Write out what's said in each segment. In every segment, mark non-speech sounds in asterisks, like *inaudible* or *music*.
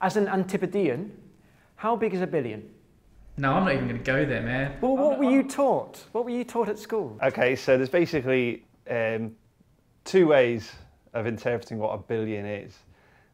As an Antipodean, how big is a billion? No, I'm not even going to go there, man. Well, what I'm- were you taught? What were you taught at school? Okay, so there's basically um, two ways of interpreting what a billion is.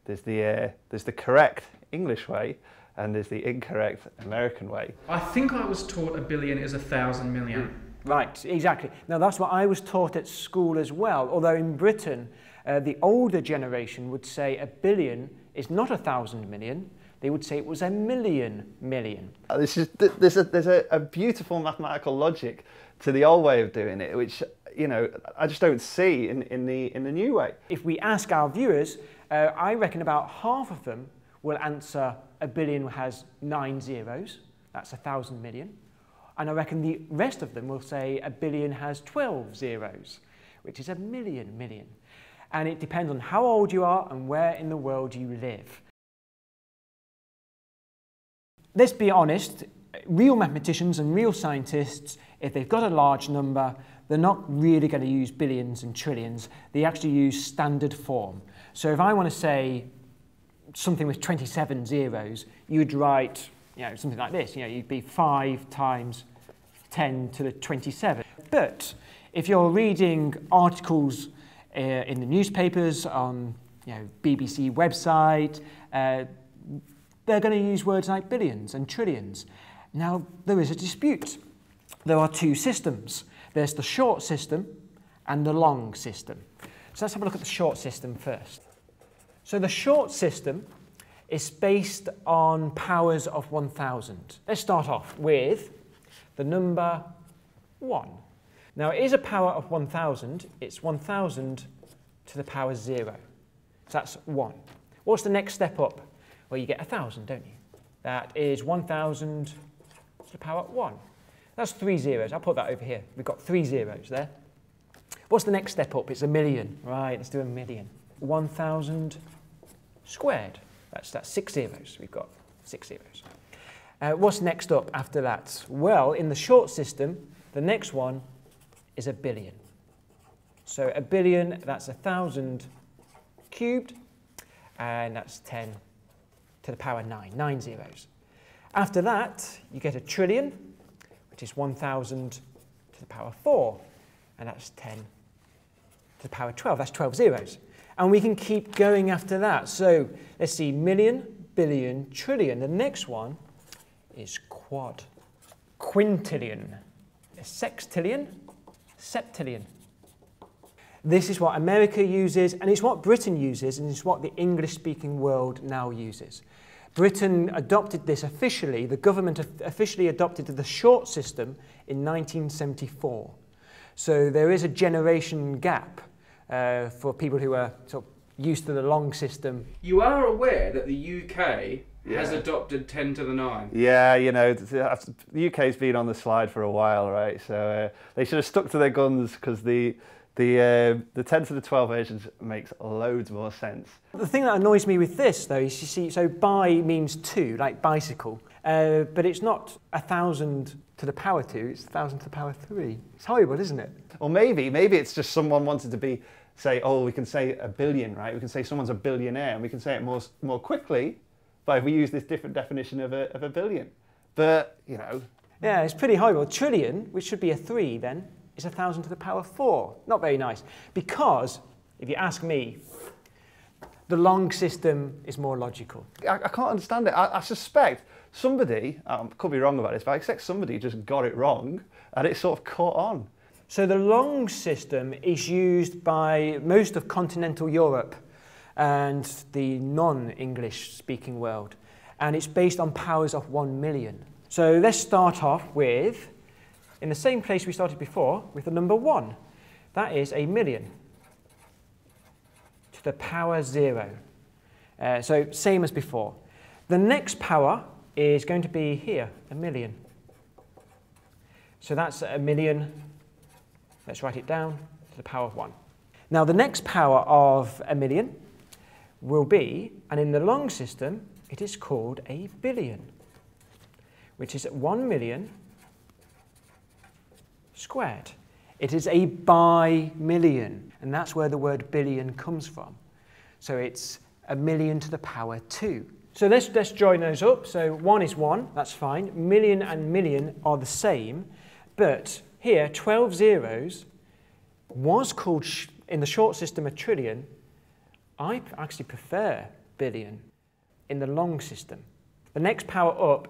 There's the uh, there's the correct English way, and there's the incorrect American way. I think I was taught a billion is a thousand million. Right, exactly. Now that's what I was taught at school as well. Although in Britain, uh, the older generation would say a billion is not a thousand million. They would say it was a million million. Uh, This is there's a there's a, a beautiful mathematical logic to the old way of doing it, which you know I just don't see in, in the in the new way. If we ask our viewers, uh, I reckon about half of them will answer a billion has nine zeros. That's a thousand million. And I reckon the rest of them will say a billion has 12 zeros, which is a million million. And it depends on how old you are and where in the world you live. Let's be honest, real mathematicians and real scientists, if they've got a large number, they're not really going to use billions and trillions. They actually use standard form. So if I want to say something with 27 zeros, you'd write you know, something like this. You know, you'd be 5 times 10 to the 27. But if you're reading articles in the newspapers, on you know, BBC website, uh, they're going to use words like billions and trillions. Now, there is a dispute. There are two systems. There's the short system and the long system. So let's have a look at the short system first. So the short system is based on powers of 1,000. Let's start off with the number 1. Now, it is a power of 1,000. It's 1,000 to the power 0. So that's 1. What's the next step up? Well, you get 1,000, don't you? That is 1,000 to the power 1. That's three zeros. I'll put that over here. We've got three zeros there. What's the next step up? It's a million. Right, let's do a million. 1,000 squared. That's, that's six zeros. We've got six zeros. Uh, what's next up after that? Well, in the short system, the next one is a billion. So a billion, that's a thousand cubed, and that's 10 to the power 9, nine zeros. After that, you get a trillion, which is 1,000 to the power 4, and that's 10 to the power 12. That's 12 zeros. And we can keep going after that. So let's see, million, billion, trillion. The next one is quad, quintillion, a sextillion, septillion. This is what America uses, and it's what Britain uses, and it's what the English speaking world now uses. Britain adopted this officially, the government officially adopted the short system in 1974. So there is a generation gap uh, for people who are sort of used to the long system. You are aware that the UK has adopted 10 to the 9. Yeah, you know, th- th- the UK's been on the slide for a while, right? So uh, they should have stuck to their guns because the the uh, the 10 to the 12 versions makes loads more sense. The thing that annoys me with this, though, is you see, so bi means two, like bicycle, uh, but it's not a thousand to the power two, it's a thousand to the power three. It's horrible, isn't it? Or maybe maybe it's just someone wanted to be say, oh, we can say a billion, right? We can say someone's a billionaire, and we can say it more more quickly, but if we use this different definition of a of a billion. But you know, Yeah, it's pretty horrible. Trillion, which should be a three then, is a thousand to the power four. Not very nice. Because, if you ask me, the long system is more logical. I, I can't understand it. I, I suspect somebody, I could be wrong about this, but I expect somebody just got it wrong, and it sort of caught on. So the long system is used by most of continental Europe and the non-English speaking world. And it's based on powers of 1 million. So let's start off with, in the same place we started before, with the number 1. That is a million to the power 0. Uh, so same as before. The next power is going to be here, a million. So that's a million Let's write it down to the power of 1. Now the next power of a million will be, and in the long system, it is called a billion, which is 1 million squared. It is a bi million, and that's where the word billion comes from. So it's a million to the power 2. So let's, let's join those up. So one is one, that's fine. Million and million are the same. But here, 12 zeros was called, in the short system, a trillion. I actually prefer billion in the long system. The next power up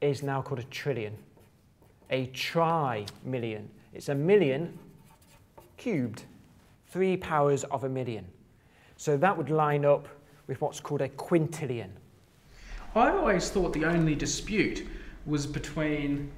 is now called a trillion, a tri-million. It's a million cubed, three powers of a million. So that would line up with what's called a quintillion. I always thought the only dispute was between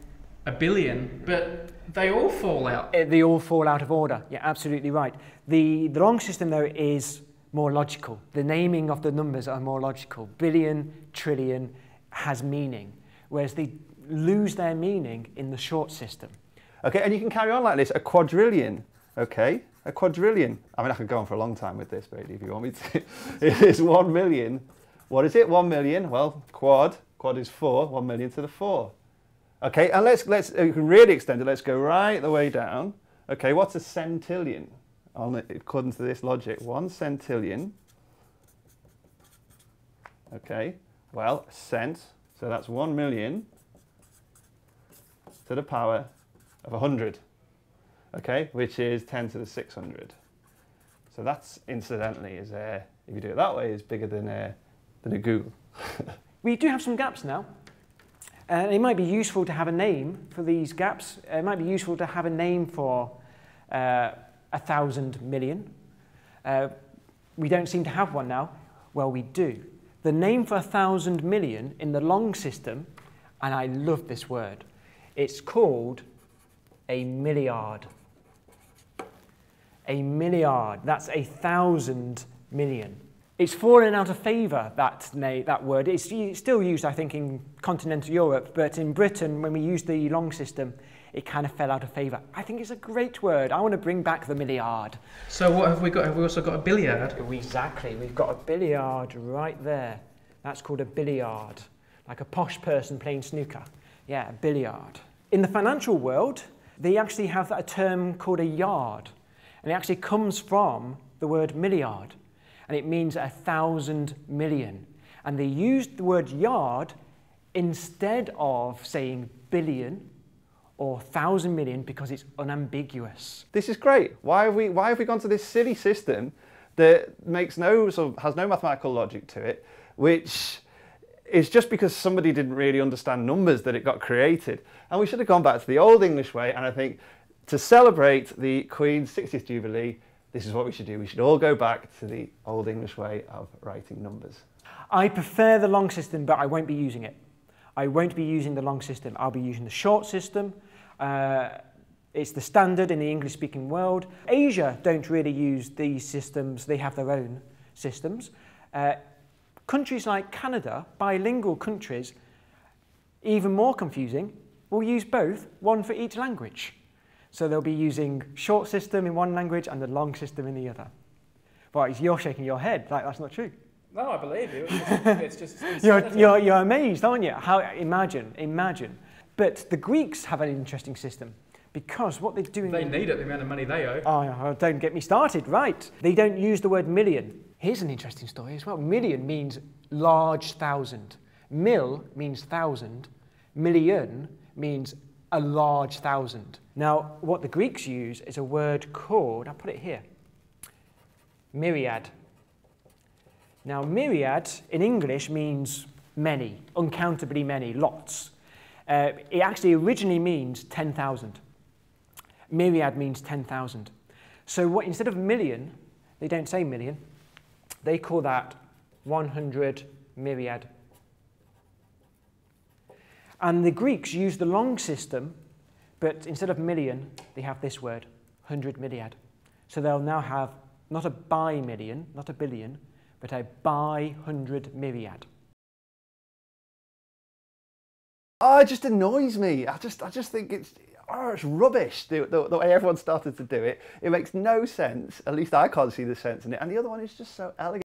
a billion, but they all fall out. Uh, They all fall out of order. Yeah, absolutely right. The, the long system, though, is more logical. The naming of the numbers are more logical. Billion, trillion has meaning, whereas they lose their meaning in the short system. Okay, and you can carry on like this. A quadrillion. Okay, a quadrillion. I mean, I could go on for a long time with this, Brady, if you want me to. *laughs* it is one million. What is it? One million. Well, quad. Quad is four. One million to the four. Okay, and let's let's uh, you can really extend it. Let's go right the way down. Okay, what's a centillion? On according to this logic, one centillion. Okay, well, cent. So that's one million to the power of 100, okay, which is 10 to the 600. So that's incidentally is uh, if you do it that way is bigger than uh, than a googol. *laughs* We do have some gaps now. Uh, it might be useful to have a name for these gaps. It might be useful to have a name for uh, a thousand million. Uh, we don't seem to have one now. Well, we do. The name for a thousand million in the long system, and I love this word, it's called a milliard. A milliard, that's a thousand million. It's fallen out of favour, that, that word. It's still used, I think, in continental Europe, but in Britain, when we use the long system, it kind of fell out of favour. I think it's a great word. I want to bring back the milliard. So what have we got? Have we also got a billiard? Exactly. We've got a billiard right there. That's called a billiard, like a posh person playing snooker. Yeah, a billiard. In the financial world, they actually have a term called a yard, and it actually comes from the word milliard, and it means a thousand million. And they used the word yard instead of saying billion or thousand million because it's unambiguous. This is great. Why have we why have we gone to this silly system that makes no sort of has no mathematical logic to it, which is just because somebody didn't really understand numbers that it got created. And we should have gone back to the old English way. And I think to celebrate the Queen's 60th Jubilee, this is what we should do. We should all go back to the old English way of writing numbers. I prefer the long system, but I won't be using it. I won't be using the long system. I'll be using the short system. Uh, it's the standard in the English speaking world. Asia don't really use these systems, they have their own systems. Uh, countries like Canada, bilingual countries, even more confusing, will use both, one for each language. So they'll be using short system in one language and the long system in the other. But you're shaking your head like that's not true. No, I believe you. It's just, it's just You're, you're, you're amazed, aren't you? How, imagine, imagine. But the Greeks have an interesting system because what they're doing. They need it, the amount of money they owe. Oh, don't get me started. Right. They don't use the word million. Here's an interesting story as well. Million means large thousand. Mil means thousand. Million means a large thousand. Now, what the Greeks use is a word called, I'll put it here, myriad. Now, myriad in English means many, uncountably many, lots. Uh, it actually originally means 10,000. Myriad means 10,000. So what, instead of million, they don't say million. They call that 100 myriad. And the Greeks use the long system, but instead of million, they have this word, 100 myriad. So they'll now have not a bi million, not a billion, but a bi hundred myriad. Oh, it just annoys me. I just, I just think it's, oh, it's rubbish. The, the, the way everyone started to do it, it makes no sense. At least I can't see the sense in it. And the other one is just so elegant.